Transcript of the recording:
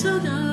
so dark.